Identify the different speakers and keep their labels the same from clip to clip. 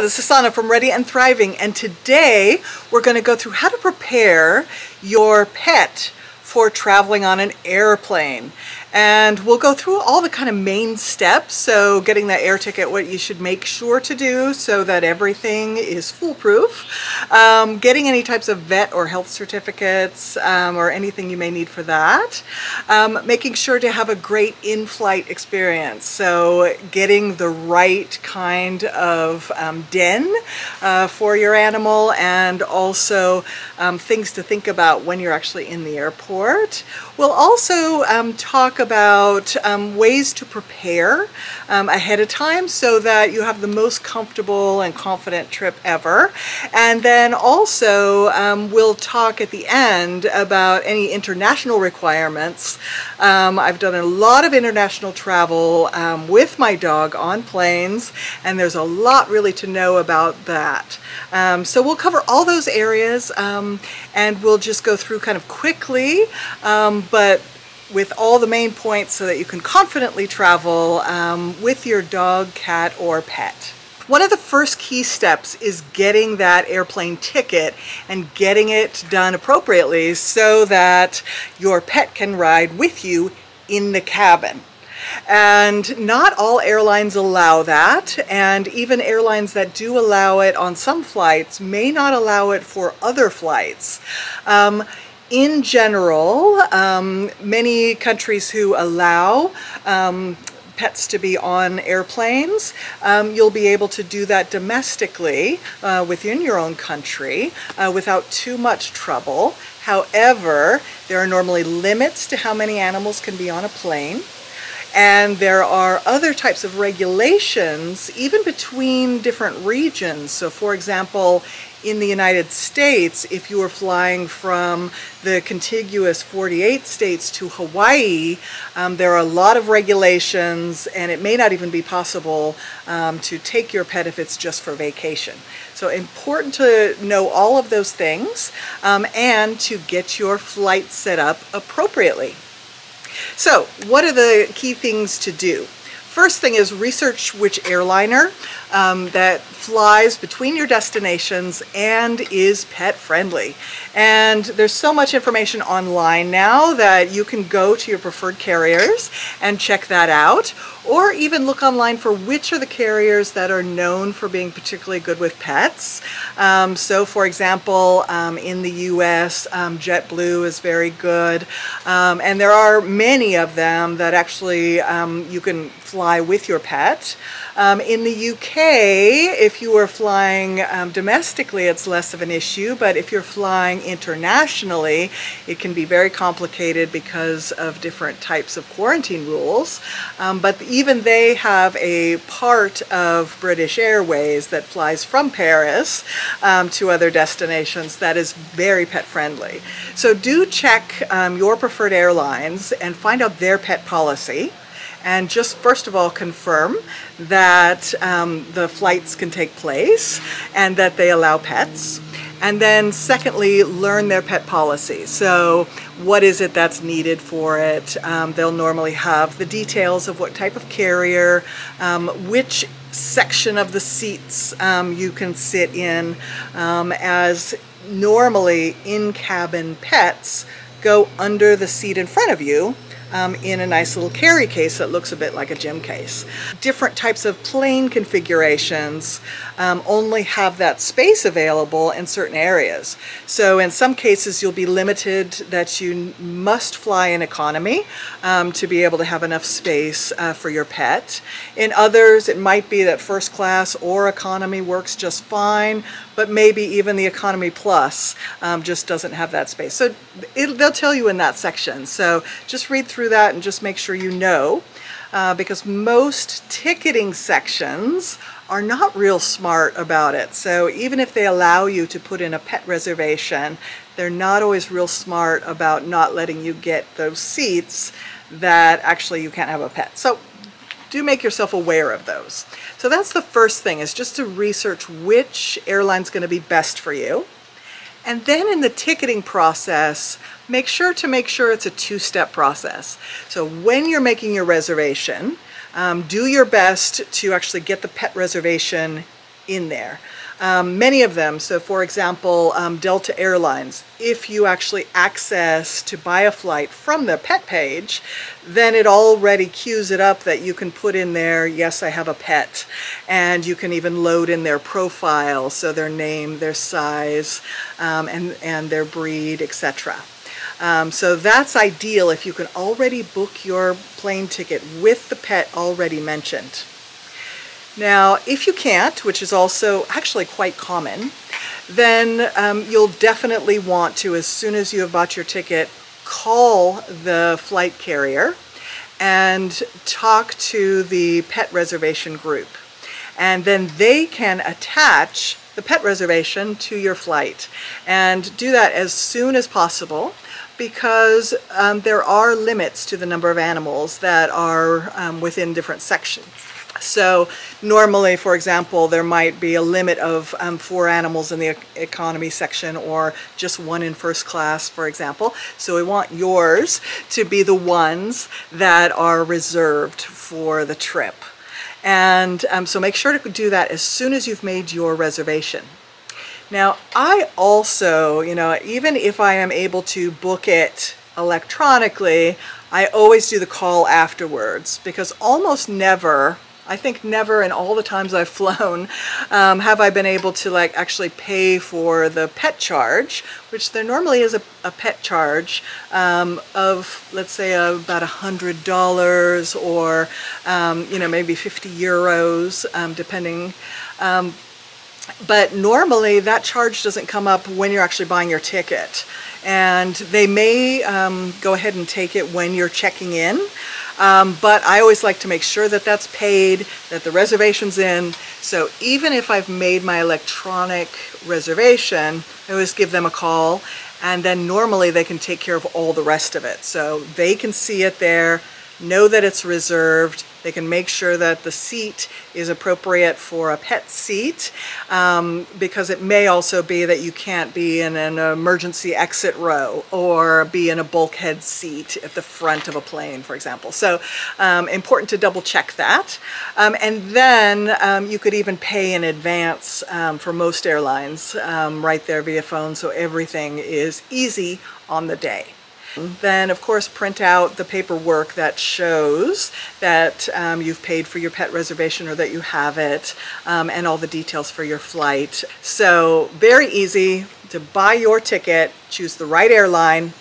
Speaker 1: This is Sana from Ready and Thriving, and today we're going to go through how to prepare your pet for traveling on an airplane. And we'll go through all the kind of main steps. So getting that air ticket, what you should make sure to do so that everything is foolproof. Um, getting any types of vet or health certificates um, or anything you may need for that. Um, making sure to have a great in-flight experience. So getting the right kind of um, den uh, for your animal and also um, things to think about when you're actually in the airport. We'll also um, talk about um, ways to prepare um, ahead of time so that you have the most comfortable and confident trip ever. And then also um, we'll talk at the end about any international requirements. Um, I've done a lot of international travel um, with my dog on planes and there's a lot really to know about that. Um, so we'll cover all those areas and we'll just go through kind of quickly, but with all the main points so that you can confidently travel um, with your dog, cat, or pet. One of the first key steps is getting that airplane ticket and getting it done appropriately so that your pet can ride with you in the cabin. And not all airlines allow that, and even airlines that do allow it on some flights may not allow it for other flights. Um, in general, um, many countries who allow um, pets to be on airplanes. Um, you'll be able to do that domestically uh, within your own country uh, without too much trouble. However, there are normally limits to how many animals can be on a plane. And there are other types of regulations, even between different regions. So for example, in the United States, if you were flying from the contiguous 48 states to Hawaii, um, there are a lot of regulations and it may not even be possible um, to take your pet if it's just for vacation. So important to know all of those things um, and to get your flight set up appropriately. So what are the key things to do? First thing is research which airliner um, that flies between your destinations and is pet friendly. And there's so much information online now that you can go to your preferred carriers and check that out or even look online for which are the carriers that are known for being particularly good with pets. Um, so for example, um, in the US, um, JetBlue is very good. Um, and there are many of them that actually um, you can fly with your pet. Um, in the UK, if you are flying um, domestically, it's less of an issue, but if you're flying internationally, it can be very complicated because of different types of quarantine rules. Um, but even they have a part of British Airways that flies from Paris um, to other destinations that is very pet friendly. So do check um, your preferred airlines and find out their pet policy and just first of all confirm that um, the flights can take place and that they allow pets. And then secondly, learn their pet policy. So what is it that's needed for it? Um, they'll normally have the details of what type of carrier, um, which section of the seats um, you can sit in um, as normally in-cabin pets go under the seat in front of you um, in a nice little carry case that looks a bit like a gym case. Different types of plane configurations um, only have that space available in certain areas. So in some cases you'll be limited that you must fly in economy um, to be able to have enough space uh, for your pet. In others it might be that first class or economy works just fine but maybe even the economy plus um, just doesn't have that space. So they'll tell you in that section. So just read through that and just make sure you know uh, because most ticketing sections are not real smart about it. So even if they allow you to put in a pet reservation, they're not always real smart about not letting you get those seats that actually you can't have a pet. So do make yourself aware of those. So that's the first thing is just to research which airline's going to be best for you. And then in the ticketing process, make sure to make sure it's a two-step process. So when you're making your reservation, um, do your best to actually get the pet reservation in there. Um, many of them, so for example, um, Delta Airlines, if you actually access to buy a flight from their pet page, then it already queues it up that you can put in there, yes, I have a pet. And you can even load in their profile, so their name, their size, um, and, and their breed, etc. Um, so that's ideal if you can already book your plane ticket with the pet already mentioned. Now, if you can't, which is also actually quite common, then um, you'll definitely want to, as soon as you have bought your ticket, call the flight carrier and talk to the pet reservation group. And then they can attach the pet reservation to your flight and do that as soon as possible because um, there are limits to the number of animals that are um, within different sections. So normally, for example, there might be a limit of um, four animals in the economy section or just one in first class, for example. So we want yours to be the ones that are reserved for the trip. And um, so make sure to do that as soon as you've made your reservation. Now, I also, you know, even if I am able to book it electronically, I always do the call afterwards because almost never I think never in all the times I've flown um, have I been able to like actually pay for the pet charge, which there normally is a, a pet charge um, of let's say uh, about a hundred dollars or um, you know maybe 50 euros um, depending. Um, but normally that charge doesn't come up when you're actually buying your ticket. And they may um, go ahead and take it when you're checking in um, but I always like to make sure that that's paid, that the reservation's in. So even if I've made my electronic reservation, I always give them a call and then normally they can take care of all the rest of it. So they can see it there, know that it's reserved, they can make sure that the seat is appropriate for a pet seat um, because it may also be that you can't be in an emergency exit row or be in a bulkhead seat at the front of a plane, for example. So um, important to double check that. Um, and then um, you could even pay in advance um, for most airlines um, right there via phone so everything is easy on the day. Then of course print out the paperwork that shows that um, you've paid for your pet reservation or that you have it um, and all the details for your flight. So very easy to buy your ticket, choose the right airline,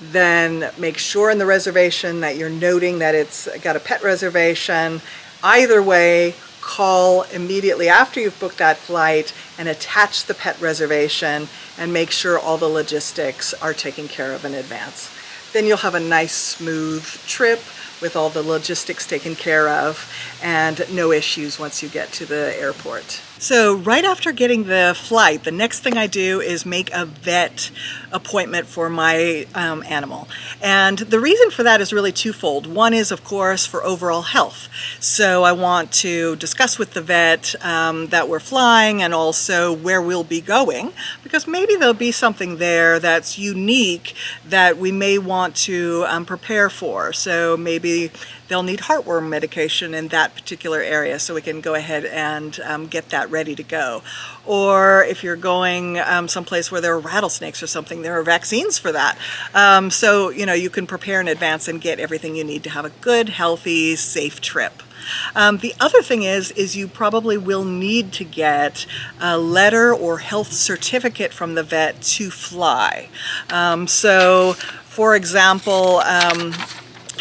Speaker 1: then make sure in the reservation that you're noting that it's got a pet reservation. Either way, call immediately after you've booked that flight and attach the pet reservation and make sure all the logistics are taken care of in advance. Then you'll have a nice smooth trip with all the logistics taken care of and no issues once you get to the airport. So right after getting the flight, the next thing I do is make a vet appointment for my um, animal. And the reason for that is really twofold. One is, of course, for overall health. So I want to discuss with the vet um, that we're flying and also where we'll be going, because maybe there'll be something there that's unique that we may want to um, prepare for. So maybe they'll need heartworm medication in that particular area so we can go ahead and um, get that ready to go. Or if you're going um, someplace where there are rattlesnakes or something, there are vaccines for that. Um, so, you know, you can prepare in advance and get everything you need to have a good, healthy, safe trip. Um, the other thing is, is you probably will need to get a letter or health certificate from the vet to fly. Um, so, for example, um,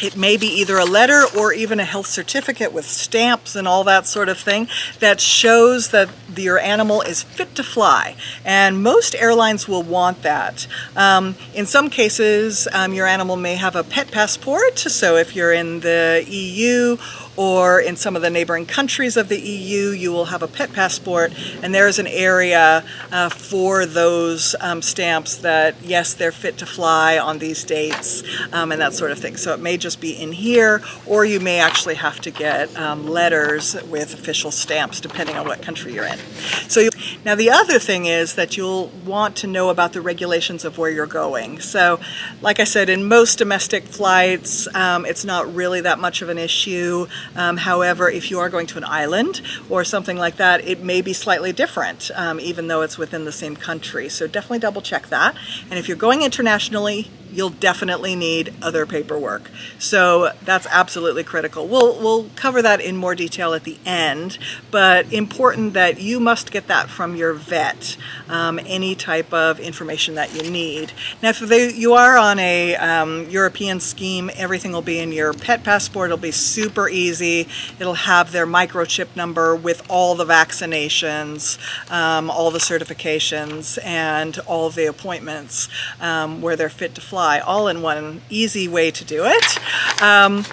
Speaker 1: it may be either a letter or even a health certificate with stamps and all that sort of thing that shows that your animal is fit to fly. And most airlines will want that. Um, in some cases, um, your animal may have a pet passport. So if you're in the EU or in some of the neighboring countries of the EU, you will have a pet passport, and there is an area uh, for those um, stamps that, yes, they're fit to fly on these dates um, and that sort of thing. So it may just be in here, or you may actually have to get um, letters with official stamps, depending on what country you're in. So you, now the other thing is that you'll want to know about the regulations of where you're going. So, like I said, in most domestic flights, um, it's not really that much of an issue. Um, however, if you are going to an island or something like that, it may be slightly different, um, even though it's within the same country. So definitely double check that. And if you're going internationally, you'll definitely need other paperwork. So that's absolutely critical. We'll, we'll cover that in more detail at the end, but important that you must get that from your vet, um, any type of information that you need. Now, if they, you are on a um, European scheme, everything will be in your pet passport. It'll be super easy. It'll have their microchip number with all the vaccinations, um, all the certifications, and all the appointments um, where they're fit to fly all in one easy way to do it. Um,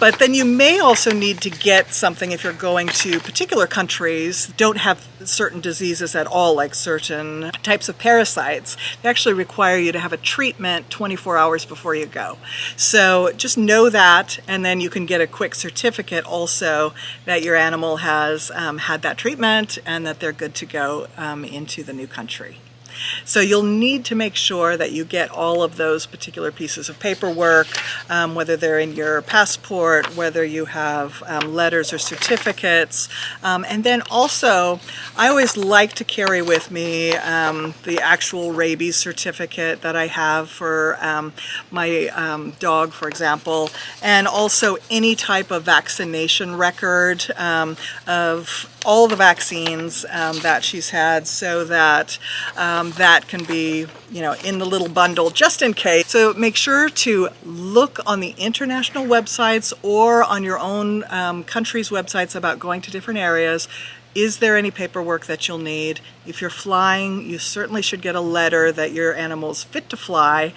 Speaker 1: but then you may also need to get something if you're going to particular countries don't have certain diseases at all, like certain types of parasites. They actually require you to have a treatment 24 hours before you go. So just know that, and then you can get a quick certificate also that your animal has um, had that treatment and that they're good to go um, into the new country. So you'll need to make sure that you get all of those particular pieces of paperwork, um, whether they're in your passport, whether you have um, letters or certificates. Um, and then also, I always like to carry with me um, the actual rabies certificate that I have for um, my um, dog, for example, and also any type of vaccination record of all the vaccines that she's had so that um, that can be you know in the little bundle just in case so make sure to look on the international websites or on your own um, country's websites about going to different areas is there any paperwork that you'll need? If you're flying, you certainly should get a letter that your animal's fit to fly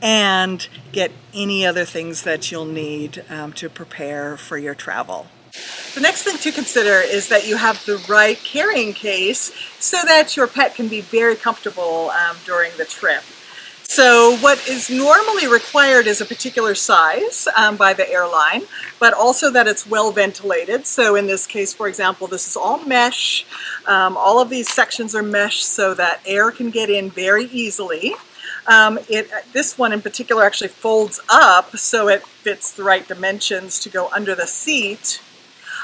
Speaker 1: and get any other things that you'll need um, to prepare for your travel. The next thing to consider is that you have the right carrying case so that your pet can be very comfortable um, during the trip. So what is normally required is a particular size um, by the airline, but also that it's well ventilated. So in this case, for example, this is all mesh. Um, all of these sections are mesh so that air can get in very easily. Um, it, this one in particular actually folds up so it fits the right dimensions to go under the seat.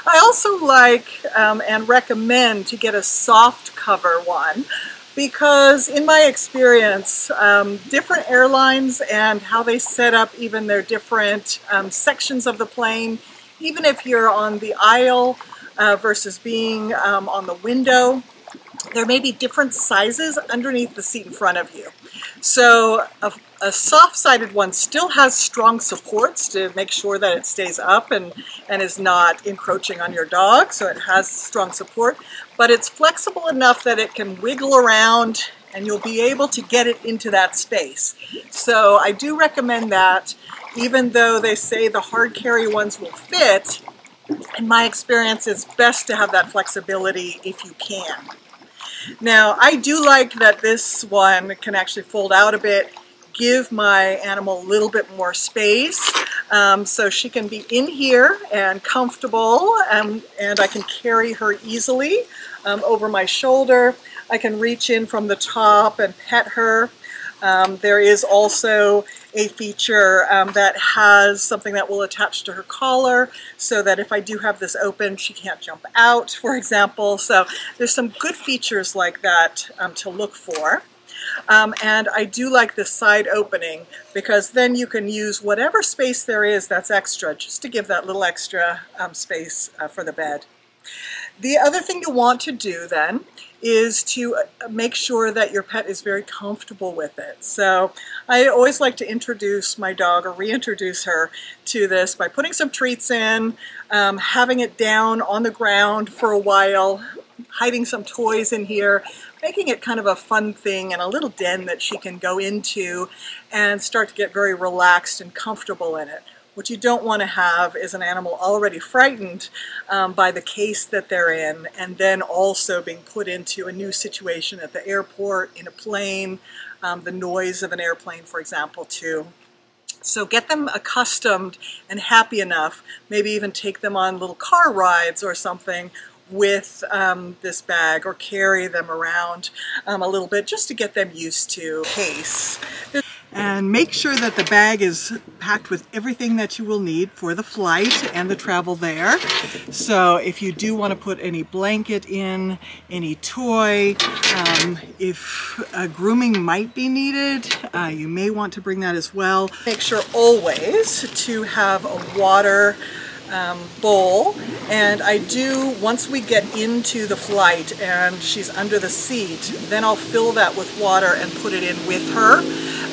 Speaker 1: I also like um, and recommend to get a soft cover one because in my experience, um, different airlines and how they set up even their different um, sections of the plane, even if you're on the aisle uh, versus being um, on the window, there may be different sizes underneath the seat in front of you. So a, a soft-sided one still has strong supports to make sure that it stays up and, and is not encroaching on your dog, so it has strong support, but it's flexible enough that it can wiggle around and you'll be able to get it into that space. So I do recommend that, even though they say the hard carry ones will fit, in my experience, it's best to have that flexibility if you can. Now, I do like that this one can actually fold out a bit, give my animal a little bit more space um, so she can be in here and comfortable and, and I can carry her easily um, over my shoulder. I can reach in from the top and pet her. Um, there is also a feature um, that has something that will attach to her collar so that if I do have this open, she can't jump out, for example. So there's some good features like that um, to look for. Um, and I do like the side opening because then you can use whatever space there is that's extra just to give that little extra um, space uh, for the bed. The other thing you want to do then is to uh, make sure that your pet is very comfortable with it. So I always like to introduce my dog or reintroduce her to this by putting some treats in, um, having it down on the ground for a while, hiding some toys in here, making it kind of a fun thing and a little den that she can go into and start to get very relaxed and comfortable in it. What you don't want to have is an animal already frightened um, by the case that they're in and then also being put into a new situation at the airport, in a plane, um, the noise of an airplane, for example, too. So get them accustomed and happy enough, maybe even take them on little car rides or something with um, this bag or carry them around um, a little bit just to get them used to pace. And make sure that the bag is packed with everything that you will need for the flight and the travel there. So if you do want to put any blanket in, any toy, um, if grooming might be needed, uh, you may want to bring that as well. Make sure always to have a water um, bowl and I do once we get into the flight and she's under the seat then I'll fill that with water and put it in with her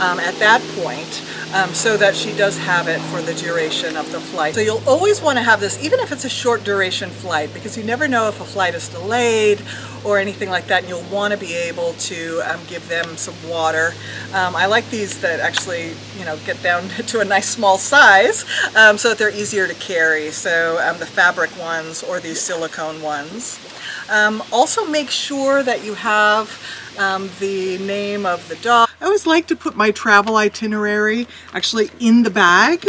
Speaker 1: um, at that point um, so that she does have it for the duration of the flight. So you'll always want to have this even if it's a short duration flight because you never know if a flight is delayed or anything like that and you'll want to be able to um, give them some water. Um, I like these that actually you know get down to a nice small size um, so that they're easier to carry so um, the fabric ones or these silicone ones. Also make sure that you have um, the name of the dog. I always like to put my travel itinerary actually in the bag